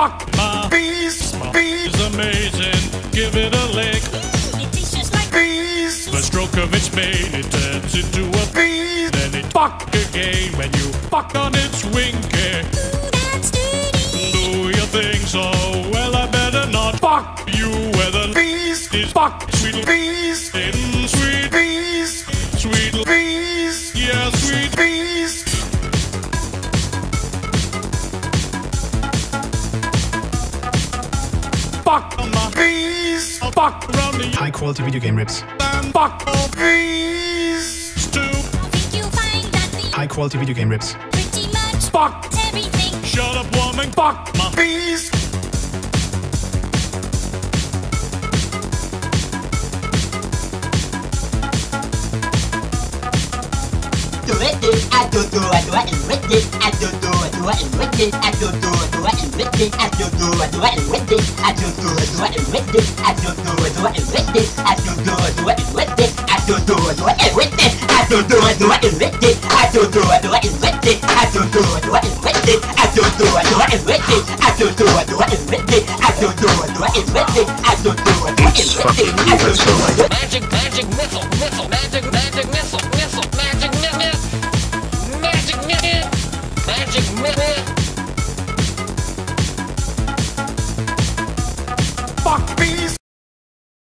Fuck my bees. Bees is amazing. Give it a lick. It tastes just like Bees. The stroke of its mane, it turns into a bee. Then it fuck again when you fuck on its winky. that's eh? dirty. Do you think so? Oh, well, I better not fuck you where the bees is fuck sweet bees in sweet bees, sweet bees, yeah, sweet bees. Fuck. Please. Fuck. High quality video game rips. Fuck. Please. High quality video game rips. Pretty much. Fuck. Everything. Shut up, woman. Fuck. Please. Do it, do it, do, do, do, do it, do it, do, do. And with it, I do do I do it and with it, I do do I do it and with it, I do do I do it and with it, I do do I do it and with it, I do do I do it and with it, I do do I do it and with it, I do do I do it and with it, I do do I do it and with it, I do do I do it and with it, I do do I do it and with it, I do do I do it and with it, I do do I do it and with it, I do do I do it magic missile, missile, magic, magic missile, missile, magic, big, big, big.